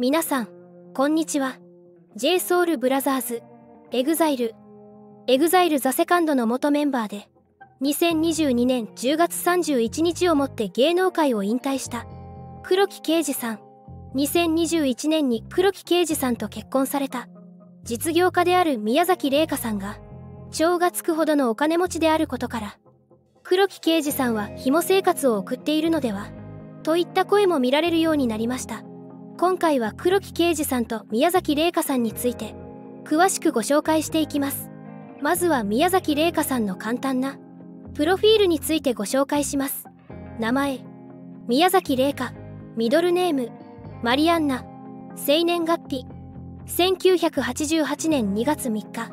皆さん、こんにちは。JSOULBROTHERS、EXILE、EXILE THE SECOND の元メンバーで、2022年10月31日をもって芸能界を引退した黒木啓司さん。2021年に黒木啓司さんと結婚された実業家である宮崎玲香さんが、蝶がつくほどのお金持ちであることから、黒木啓司さんは紐生活を送っているのではといった声も見られるようになりました。今回は黒木啓司さんと宮崎玲香さんについて詳しくご紹介していきます。まずは宮崎玲香さんの簡単なプロフィールについてご紹介します。名前宮崎玲香。ミドルネームマリアンナ。生年月日1988年2月3日。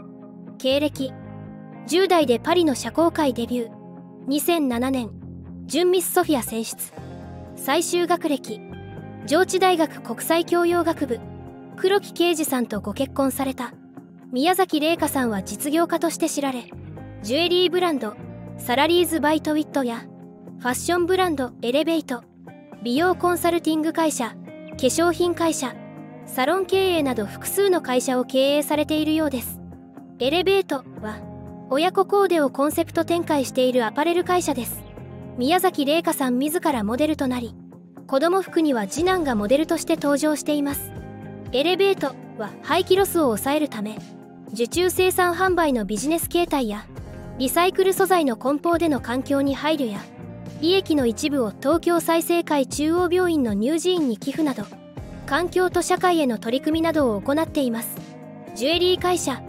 経歴10代でパリの社交界デビュー。2007年準ミスソフィア選出。最終学歴上智大学国際教養学部。黒木啓司さんとご結婚された。宮崎玲香さんは実業家として知られジュエリーブランドサラリーズ・バイト・ウィットやファッションブランドエレベイト美容コンサルティング会社化粧品会社サロン経営など複数の会社を経営されているようです。エレベートは親子コーデをコンセプト展開しているアパレル会社です。宮崎玲香さん自らモデルとなり子供服には次男がモデルとして登場しています。エレベートは廃棄ロスを抑えるため受注生産販売のビジネス形態やリサイクル素材の梱包での環境に配慮や利益の一部を東京済生会中央病院の乳児院に寄付など環境と社会への取り組みなどを行っています。ジュエリー会社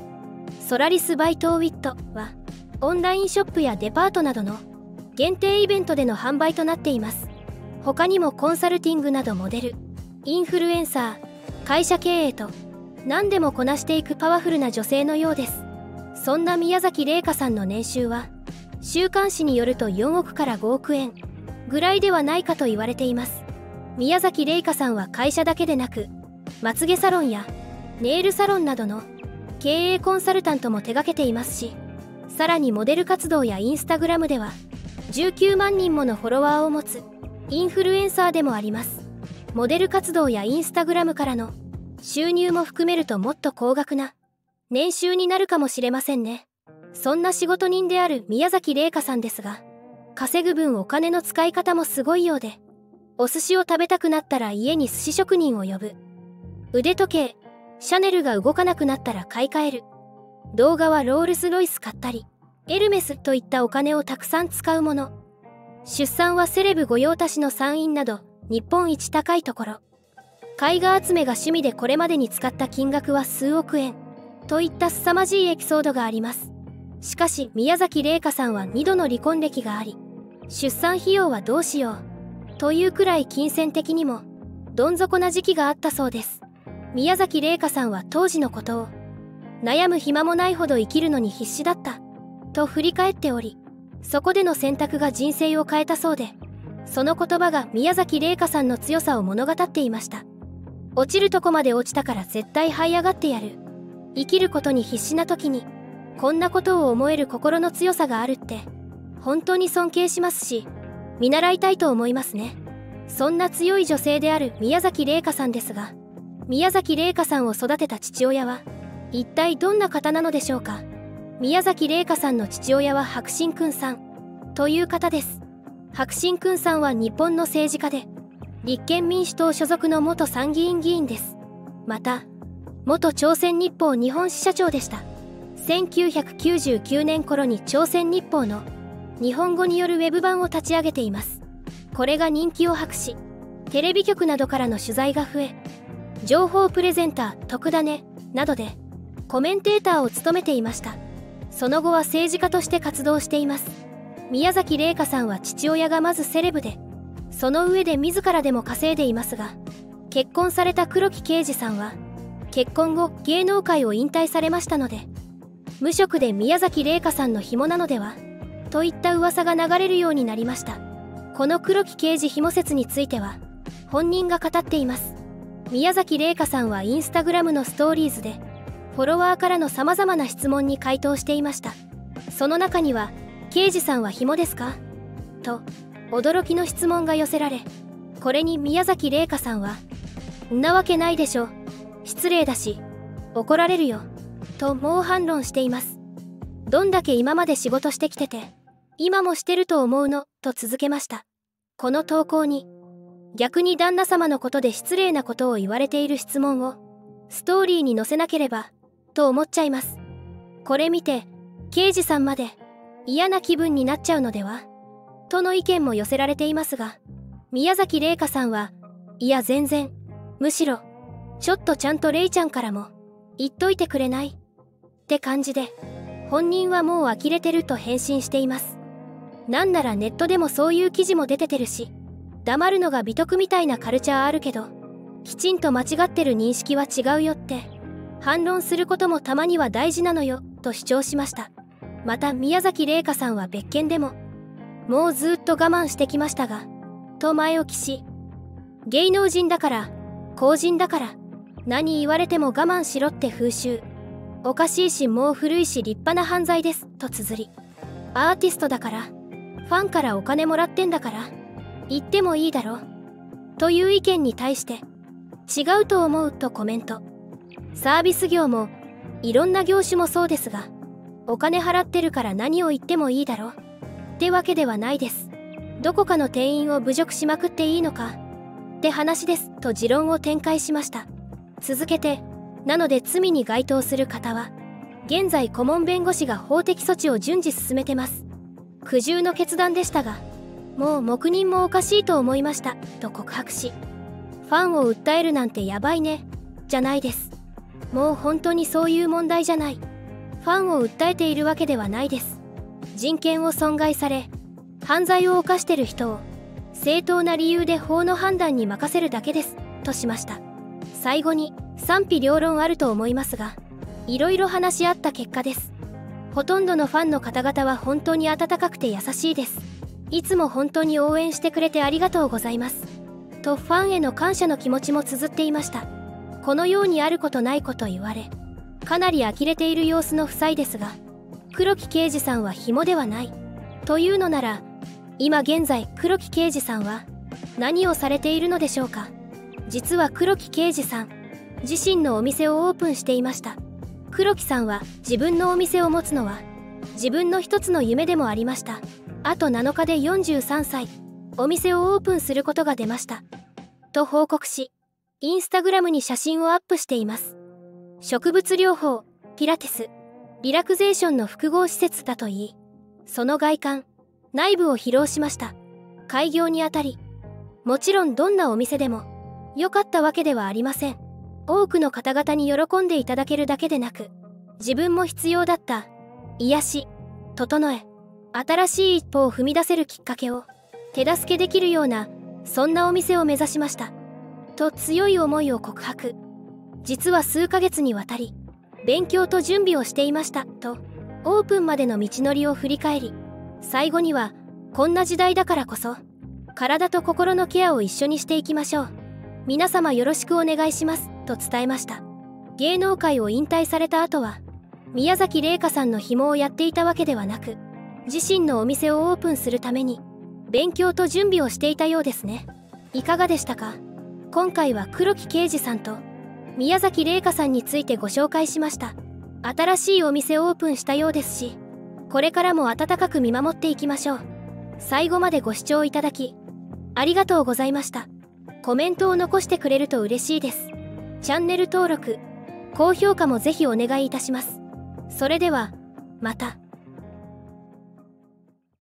ソラリス・バイトウィットはオンラインショップやデパートなどの限定イベントでの販売となっています。他にもコンサルティングなどモデルインフルエンサー会社経営と何でもこなしていくパワフルな女性のようです。そんな宮崎玲香さんの年収は週刊誌によると4億から5億円ぐらいではないかと言われています。宮崎玲香さんは会社だけでなくまつげサロンやネイルサロンなどの経営コンサルタントも手掛けていますしさらにモデル活動やインスタグラムでは19万人ものフォロワーを持つインフルエンサーでもあります。モデル活動やインスタグラムからの収入も含めるともっと高額な年収になるかもしれませんね。そんな仕事人である宮崎玲香さんですが稼ぐ分お金の使い方もすごいようでお寿司を食べたくなったら家に寿司職人を呼ぶ。腕時計シャネルが動かなくなったら買い替える。動画はロールス・ロイス買ったりエルメスといったお金をたくさん使うもの。出産はセレブ御用達の産院など日本一高いところ。絵画集めが趣味でこれまでに使った金額は数億円。といった凄まじいエピソードがあります。しかし宮崎玲香さんは2度の離婚歴があり出産費用はどうしよう。というくらい金銭的にもどん底な時期があったそうです。宮崎玲香さんは当時のことを悩む暇もないほど生きるのに必死だった。と振り返っておりそこでの選択が人生を変えたそうでその言葉が宮崎玲香さんの強さを物語っていました。落ちるとこまで落ちたから絶対這い上がってやる。生きることに必死な時にこんなことを思える心の強さがあるって本当に尊敬しますし見習いたいと思いますね。そんな強い女性である宮崎玲香さんですが宮崎玲香さんを育てた父親は一体どんな方なのでしょうか？宮崎玲香さんの父親は白真くんさんという方です。白真くんさんは日本の政治家で立憲民主党所属の元参議院議員です。また元朝鮮日報日本支社長でした。1999年頃に朝鮮日報の日本語によるウェブ版を立ち上げています。これが人気を博しテレビ局などからの取材が増え情報プレゼンター徳田ねなどでコメンテーターを務めていました。その後は政治家として活動しています。宮崎玲香さんは父親がまずセレブでその上で自らでも稼いでいますが結婚された黒木啓司さんは結婚後芸能界を引退されましたので無職で宮崎玲香さんの紐なのではといった噂が流れるようになりました。この黒木啓司紐説については本人が語っています。宮崎玲香さんはインスタグラムのストーリーズでフォロワーからの様々な質問に回答していました。その中には「刑事さんは紐ですか?」と驚きの質問が寄せられこれに宮崎玲香さんはんなわけないでしょ失礼だし怒られるよ。と猛反論しています。どんだけ今まで仕事してきてて今もしてると思うの？と続けました。この投稿に逆に旦那様のことで失礼なことを言われている質問をストーリーに載せなければと思っちゃいます。これ見て刑事さんまで嫌な気分になっちゃうのでは？との意見も寄せられていますが宮崎玲香さんはいや全然。むしろちょっとちゃんとレイちゃんからも言っといてくれない？って感じで本人はもう呆れてると返信しています。なんならネットでもそういう記事も出ててるし黙るのが美徳みたいなカルチャーあるけどきちんと間違ってる認識は違うよって。反論することもたまには大事なのよと主張しました。また宮崎玲香さんは別件でももうずっと我慢してきましたがと前置きし芸能人だから公人だから何言われても我慢しろって風習。おかしいしもう古いし立派な犯罪ですと綴り。アーティストだからファンからお金もらってんだから言ってもいいだろという意見に対して違うと思うとコメント。サービス業もいろんな業種もそうですがお金払ってるから何を言ってもいいだろってわけではないです。どこかの店員を侮辱しまくっていいのか。って話ですと持論を展開しました。続けてなので罪に該当する方は現在顧問弁護士が法的措置を順次進めてます。苦渋の決断でしたがもう黙認もおかしいと思いました。と告白しファンを訴えるなんてやばいね。じゃないです。もう本当にそういう問題じゃない。ファンを訴えているわけではないです。人権を損害され犯罪を犯してる人を正当な理由で法の判断に任せるだけです。としました。最後に賛否両論あると思いますがいろいろ話し合った結果です。ほとんどのファンの方々は本当に温かくて優しいです。いつも本当に応援してくれてありがとうございます。とファンへの感謝の気持ちも綴っていました。このようにあることないこと言われかなり呆れている様子の夫妻ですが黒木刑事さんは紐ではない。というのなら今現在黒木刑事さんは何をされているのでしょうか。実は黒木刑事さん自身のお店をオープンしていました。黒木さんは自分のお店を持つのは自分の一つの夢でもありました。あと7日で43歳お店をオープンすることが出ました。と報告しインスタグラムに写真をアップしています。植物療法ピラティスリラクゼーションの複合施設だといい。その外観内部を披露しました。開業にあたりもちろんどんなお店でも良かったわけではありません。多くの方々に喜んでいただけるだけでなく自分も必要だった癒し整え新しい一歩を踏み出せるきっかけを手助けできるようなそんなお店を目指しました。と強い思いを告白。実は数ヶ月にわたり勉強と準備をしていましたとオープンまでの道のりを振り返り最後にはこんな時代だからこそ体と心のケアを一緒にしていきましょう。皆様よろしくお願いしますと伝えました。芸能界を引退された後は宮崎玲香さんの紐をやっていたわけではなく自身のお店をオープンするために勉強と準備をしていたようですね。いかがでしたか？今回は黒木啓司さんと宮崎玲香さんについてご紹介しました。新しいお店オープンしたようですしこれからも温かく見守っていきましょう。最後までご視聴いただきありがとうございました。コメントを残してくれると嬉しいです。チャンネル登録高評価もぜひお願いいたします。それではまた。